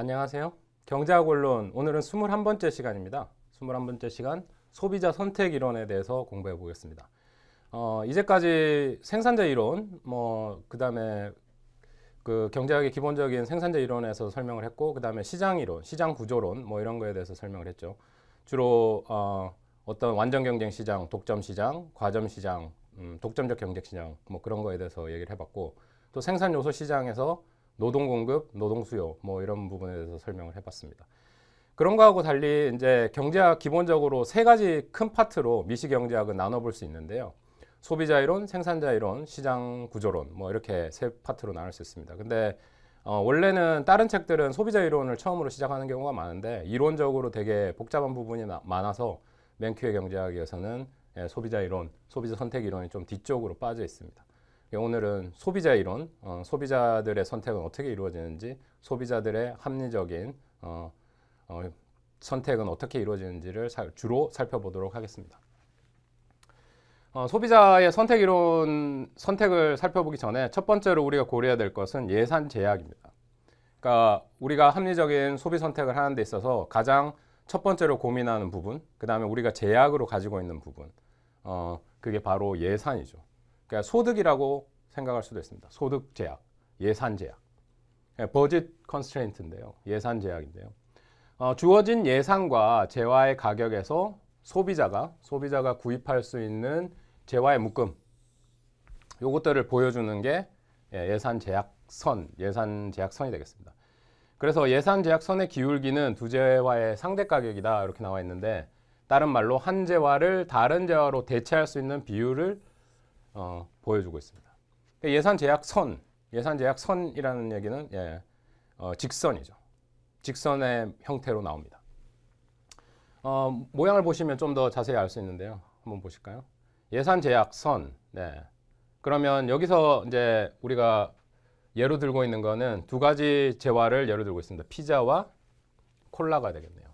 안녕하세요. 경제학 원론 오늘은 21번째 시간입니다. 21번째 시간 소비자 선택 이론에 대해서 공부해 보겠습니다. 어, 이제까지 생산자 이론, 뭐 그다음에 그 경제학의 기본적인 생산자 이론에서 설명을 했고 그다음에 시장 이론, 시장 구조론 뭐 이런 거에 대해서 설명을 했죠. 주로 어, 어떤 완전 경쟁 시장, 독점 시장, 과점 시장, 음, 독점적 경쟁 시장 뭐 그런 거에 대해서 얘기를 해봤고 또 생산 요소 시장에서 노동 공급, 노동 수요 뭐 이런 부분에 대해서 설명을 해봤습니다. 그런 거하고 달리 이제 경제학 기본적으로 세 가지 큰 파트로 미시 경제학은 나눠볼 수 있는데요. 소비자 이론, 생산자 이론, 시장 구조론 뭐 이렇게 세 파트로 나눌 수 있습니다. 근데 어, 원래는 다른 책들은 소비자 이론을 처음으로 시작하는 경우가 많은데 이론적으로 되게 복잡한 부분이 나, 많아서 맨큐의 경제학에서는 예, 소비자 이론, 소비자 선택 이론이 좀 뒤쪽으로 빠져 있습니다. 오늘은 소비자 이론, 어, 소비자들의 선택은 어떻게 이루어지는지, 소비자들의 합리적인 어, 어, 선택은 어떻게 이루어지는지를 살, 주로 살펴보도록 하겠습니다. 어, 소비자의 선택 이론 선택을 살펴보기 전에 첫 번째로 우리가 고려해야 될 것은 예산 제약입니다. 그러니까 우리가 합리적인 소비 선택을 하는 데 있어서 가장 첫 번째로 고민하는 부분, 그 다음에 우리가 제약으로 가지고 있는 부분, 어, 그게 바로 예산이죠. 그러니까 소득이라고 생각할 수도 있습니다. 소득 제약, 예산 제약. budget constraint인데요. 예산 제약인데요. 어, 주어진 예산과 재화의 가격에서 소비자가 소비자가 구입할 수 있는 재화의 묶음 요것들을 보여주는 게 예, 예산 제약선, 예산 제약선이 되겠습니다. 그래서 예산 제약선의 기울기는 두 재화의 상대 가격이다 이렇게 나와 있는데 다른 말로 한 재화를 다른 재화로 대체할 수 있는 비율을 어, 보여주고 있습니다. 그러니까 예산 제약 선, 예산 제약 선이라는 얘기는 예, 어, 직선이죠. 직선의 형태로 나옵니다. 어, 모양을 보시면 좀 더 자세히 알 수 있는데요. 한번 보실까요? 예산 제약 선. 네. 그러면 여기서 이제 우리가 예로 들고 있는 거는 두 가지 재화를 예로 들고 있습니다. 피자와 콜라가 되겠네요.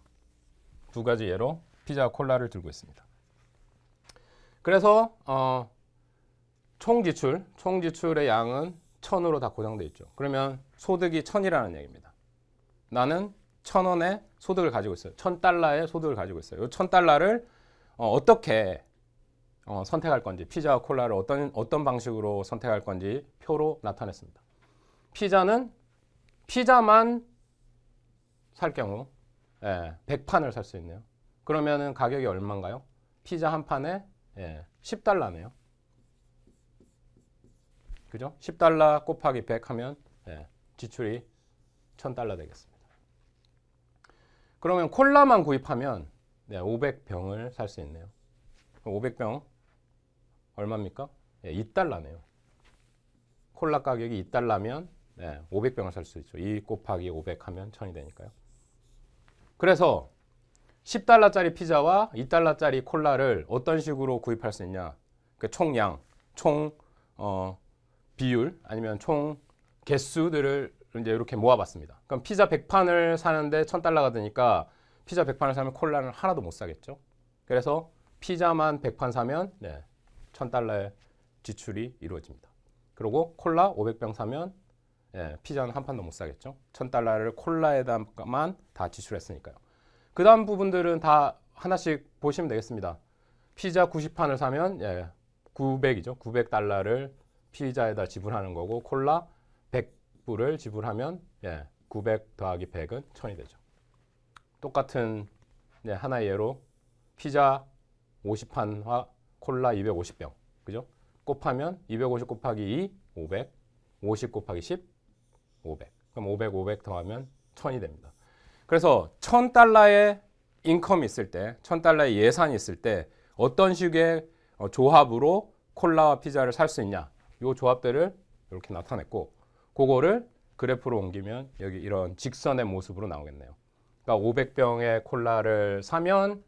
두 가지 예로 피자와 콜라를 들고 있습니다. 그래서 어, 총 지출, 총 지출의 양은 천으로 다 고정돼 있죠. 그러면 소득이 천이라는 얘기입니다. 나는 천 원의 소득을 가지고 있어요. 천 달러의 소득을 가지고 있어요. 천 달러를 어, 떻게 어, 선택할 건지, 피자와 콜라를 어떤 어떤 방식으로 선택할 건지 표로 나타냈습니다. 피자는 피자만 살 경우 예, 100판을 살 수 있네요. 그러면은 가격이 얼마인가요? 피자 한 판에 예, 10달러네요. 그죠? 10달러 곱하기 100 하면 예, 지출이 1000달러 되겠습니다. 그러면 콜라만 구입하면 네, 500병을 살 수 있네요. 500병 얼마입니까? 예, 2달러네요. 콜라 가격이 2달러면 네, 500병을 살 수 있죠. 2 곱하기 500 하면 1000이 되니까요. 그래서 10달러짜리 피자와 2달러짜리 콜라를 어떤 식으로 구입할 수 있냐? 그 총량, 총 어, 비율 아니면 총 개수들을 이제 이렇게 모아봤습니다. 그럼 피자 100판을 사는데 1000달러가 드니까 피자 100판을 사면 콜라는 하나도 못 사겠죠. 그래서 피자만 100판 사면 네, 1000달러의 지출이 이루어집니다. 그리고 콜라 500병 사면 예, 피자는 한 판도 못 사겠죠. 1000달러를 콜라에다만 다 지출했으니까요. 그 다음 부분들은 다 하나씩 보시면 되겠습니다. 피자 90판을 사면 예, 900이죠. 900달러를 피자에다 지불하는 거고 콜라 100불을 지불하면 예, 900 더하기 100은 1000이 되죠. 똑같은 예, 하나의 예로 피자 50판과 콜라 250병 그죠? 곱하면 250 곱하기 2 500 50 곱하기 10 500 그럼 500 500 더하면 1000이 됩니다. 그래서 1000달러의 인컴이 있을 때 1000달러의 예산이 있을 때 어떤 식의 어, 조합으로 콜라와 피자를 살 수 있냐 요 조합들을 이렇게 나타냈고 그거를 그래프로 옮기면 여기 이런 직선의 모습으로 나오겠네요. 그러니까 500병의 콜라를 사면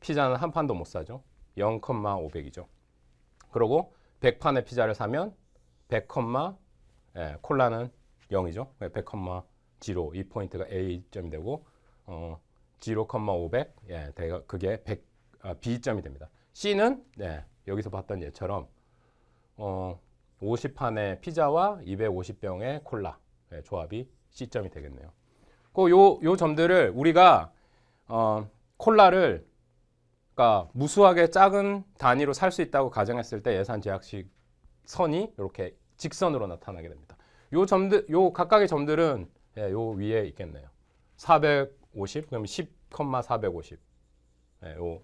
피자는 한 판도 못 사죠. 0,500이죠. 그리고 100판의 피자를 사면 100, 예, 콜라는 0이죠. 100,0 이 포인트가 A점이 되고 어, 0,500 예, 그게 100 아, B점이 됩니다. C는 네, 여기서 봤던 예처럼 어, 50판의 피자와 250병의 콜라 네, 조합이 C점이 되겠네요. 그 요 요 점들을 우리가 어, 콜라를 그러니까 무수하게 작은 단위로 살 수 있다고 가정했을 때 예산 제약식 선이 이렇게 직선으로 나타나게 됩니다. 요 점들 요 각각의 점들은 예, 요 위에 있겠네요. 450 그럼 10,450. 예, 요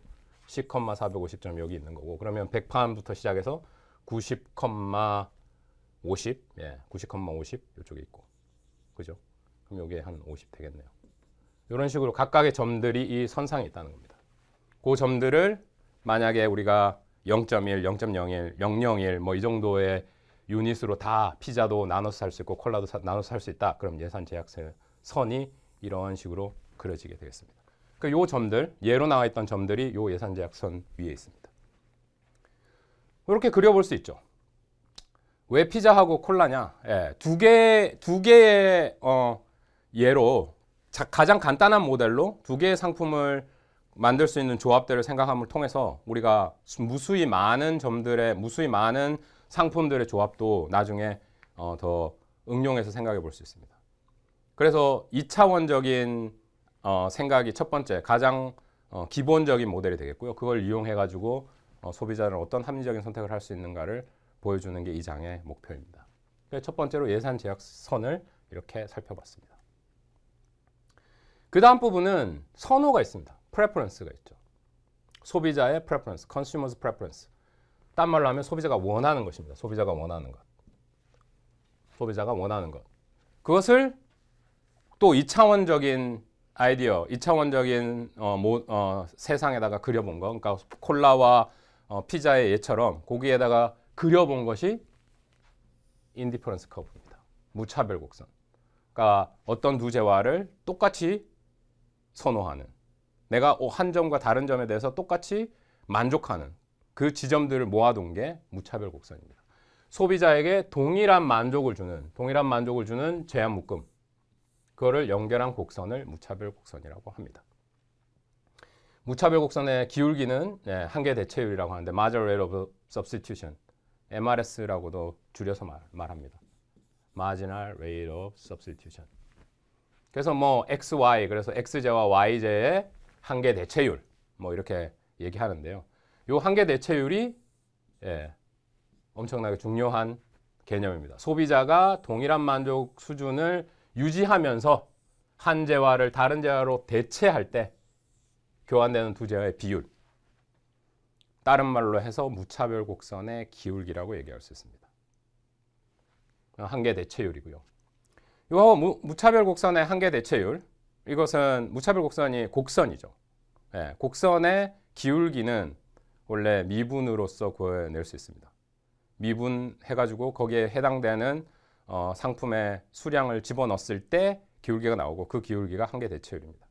10,450점 여기 있는 거고 그러면 100판부터 시작해서 90,50 예, 90,50 이쪽에 있고. 그죠? 그럼 여기에 한50 되겠네요. 이런 식으로 각각의 점들이 이 선상에 있다는 겁니다. 그 점들을 만약에 우리가 0.1, 0.01, 001 뭐 이 정도의 유닛으로 다 피자도 나눠서 살 수 있고 콜라도 사, 나눠서 살 수 있다. 그럼 예산 제약세 선이 이런 식으로 그려지게 되겠습니다. 그 요 점들 예로 나와 있던 점들이 요 예산 제약선 위에 있습니다. 이렇게 그려볼 수 있죠. 왜 피자하고 콜라냐? 예, 두 개, 두 개의 어, 예로 자, 가장 간단한 모델로 두 개의 상품을 만들 수 있는 조합들을 생각함을 통해서 우리가 무수히 많은 점들의 무수히 많은 상품들의 조합도 나중에 어, 더 응용해서 생각해 볼 수 있습니다. 그래서 2차원적인 어, 생각이 첫 번째 가장 어, 기본적인 모델이 되겠고요. 그걸 이용해 가지고 어, 소비자는 어떤 합리적인 선택을 할 수 있는가를 보여주는 게 이 장의 목표입니다. 첫 번째로 예산 제약선을 이렇게 살펴봤습니다. 그 다음 부분은 선호가 있습니다. preference가 있죠. 소비자의 preference, consumers preference. 딴 말로 하면 소비자가 원하는 것입니다. 소비자가 원하는 것. 소비자가 원하는 것. 그것을 또 2차원적인 아이디어, 2차원적인 어, 모, 어, 세상에다가 그려본 거. 그러니까 콜라와 어, 피자의 예처럼 거기에다가 그려본 것이 indifference curve입니다. 무차별 곡선. 그러니까 어떤 두 재화를 똑같이 선호하는 내가 어, 한 점과 다른 점에 대해서 똑같이 만족하는 그 지점들을 모아둔 게 무차별 곡선입니다. 소비자에게 동일한 만족을 주는 동일한 만족을 주는 제한 묶음 그거를 연결한 곡선을 무차별 곡선이라고 합니다. 무차별 곡선의 기울기는 네, 한계 대체율이라고 하는데 Marginal Rate of MRS라고도 줄여서 말, 말합니다. Marginal Rate 그래서 뭐 XY 그래서 X제와 Y제의 한계 대체율 뭐 이렇게 얘기하는데요. 요 한계 대체율이 예, 엄청나게 중요한 개념입니다. 소비자가 동일한 만족 수준을 유지하면서 한 재화를 다른 재화로 대체할 때 교환되는 두 재화의 비율. 다른 말로 해서 무차별 곡선의 기울기라고 얘기할 수 있습니다. 한계 대체율이고요. 요 무, 무차별 곡선의 한계 대체율 이것은 무차별 곡선이 곡선이죠. 예, 곡선의 기울기는 원래 미분으로서 구해낼 수 있습니다. 미분해가지고 거기에 해당되는 어, 상품의 수량을 집어넣었을 때 기울기가 나오고 그 기울기가 한계 대체율입니다.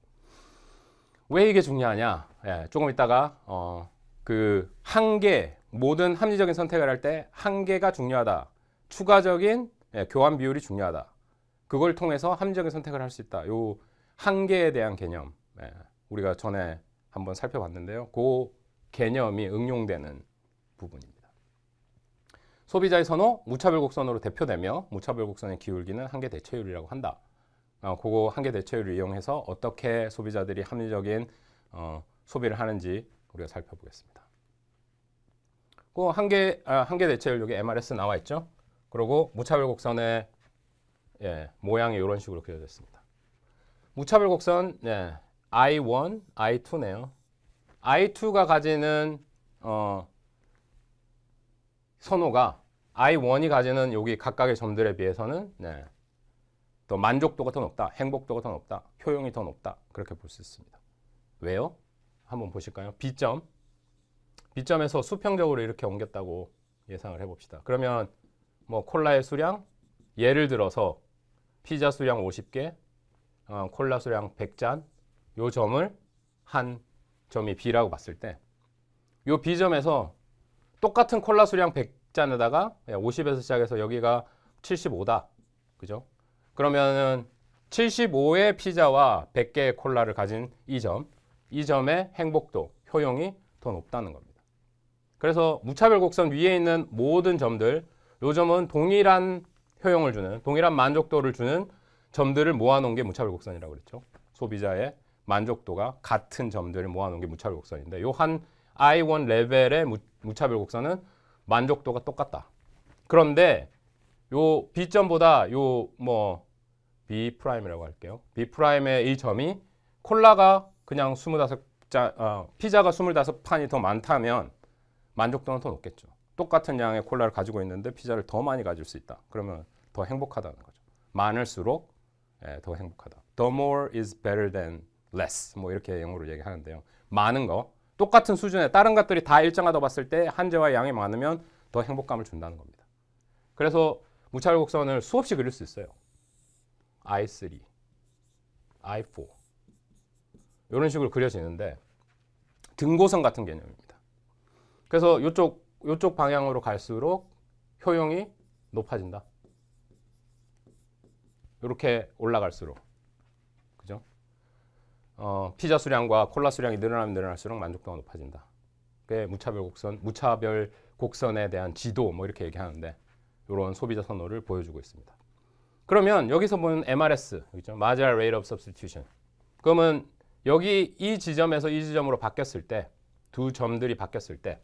왜 이게 중요하냐? 예, 조금 있다가 어, 그 한계 모든 합리적인 선택을 할 때 한계가 중요하다. 추가적인 예, 교환 비율이 중요하다. 그걸 통해서 합리적인 선택을 할 수 있다. 요 한계에 대한 개념 예, 우리가 전에 한번 살펴봤는데요. 그 개념이 응용되는 부분입니다. 소비자의 선호 무차별 곡선으로 대표되며 무차별 곡선의 기울기는 한계 대체율이라고 한다. 어, 그거 한계 대체율을 이용해서 어떻게 소비자들이 합리적인 어, 소비를 하는지 우리가 살펴보겠습니다. 그 한계 아, 한계 대체율 여기 MRS 나와 있죠. 그리고 무차별 곡선의 예, 모양이 이런 식으로 그려졌습니다. 무차별 곡선 예, I1, I2네요. I2가 가지는 어, 선호가 I1이 가지는 여기 각각의 점들에 비해서는 네, 더 만족도가 더 높다, 행복도가 더 높다, 효용이 더 높다 그렇게 볼 수 있습니다. 왜요? 한번 보실까요? B점 B점에서 수평적으로 이렇게 옮겼다고 예상을 해봅시다. 그러면 뭐 콜라의 수량 예를 들어서 피자 수량 50개, 어, 콜라 수량 100잔 요 점을 한 점이 B라고 봤을 때 요 B점에서 똑같은 콜라 수량 100잔에다가 50에서 시작해서 여기가 75다. 그죠? 그러면은 75의 피자와 100개의 콜라를 가진 이 점, 이 점의 행복도, 효용이 더 높다는 겁니다. 그래서 무차별 곡선 위에 있는 모든 점들, 요 점은 동일한 효용을 주는, 동일한 만족도를 주는 점들을 모아놓은 게 무차별 곡선이라고 그랬죠. 소비자의 만족도가 같은 점들을 모아놓은 게 무차별 곡선인데 요 한 I1 레벨의 무, 무차별 곡선은 만족도가 똑같다. 그런데 요 B점보다 요뭐 B prime이라고 할게요. B prime의 이 점이 콜라가 그냥 25자 어, 피자가 25판이 더 많다면 만족도는 더 높겠죠. 똑같은 양의 콜라를 가지고 있는데 피자를 더 많이 가질 수 있다. 그러면 더 행복하다는 거죠. 많을수록 예, 더 행복하다. The more is better than less. 뭐 이렇게 영어로 얘기하는데요. 많은 거 똑같은 수준의 다른 것들이 다 일정하다 봤을 때 한 재화 양이 많으면 더 행복감을 준다는 겁니다. 그래서 무차별 곡선을 수없이 그릴 수 있어요. I3, I4 이런 식으로 그려지는데 등고선 같은 개념입니다. 그래서 이쪽 이쪽 방향으로 갈수록 효용이 높아진다. 이렇게 올라갈수록 그죠? 어, 피자 수량과 콜라 수량이 늘어나면 늘어날수록 만족도가 높아진다. 그게 무차별 곡선, 무차별 곡선에 대한 지도 뭐 이렇게 얘기하는데 이런 소비자 선호를 보여주고 있습니다. 그러면 여기서 보는 MRS, 있죠? Marginal Rate of Substitution. 그러면 여기 이 지점에서 이 지점으로 바뀌었을 때, 두 점들이 바뀌었을 때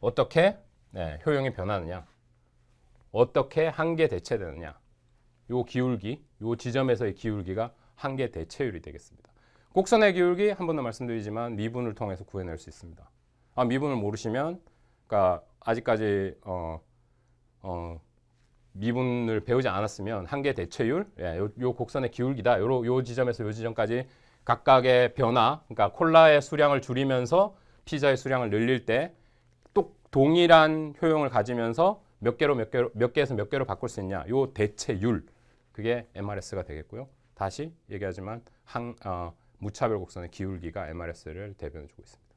어떻게 네, 효용이 변하느냐, 어떻게 한계 대체되느냐, 요 기울기, 요 지점에서의 기울기가 한계 대체율이 되겠습니다. 곡선의 기울기 한 번 더 말씀드리지만 미분을 통해서 구해낼 수 있습니다. 아, 미분을 모르시면, 그러니까 아직까지 어, 어, 미분을 배우지 않았으면 한계 대체율, 예, 요, 요 곡선의 기울기다. 요, 요 지점에서 요 지점까지 각각의 변화, 그러니까 콜라의 수량을 줄이면서 피자의 수량을 늘릴 때 또 동일한 효용을 가지면서 몇 개로 몇 개로 몇 개에서 몇 개로 바꿀 수 있냐. 요 대체율 그게 MRS가 되겠고요. 다시 얘기하지만 한 어, 무차별 곡선의 기울기가 MRS를 대변해 주고 있습니다.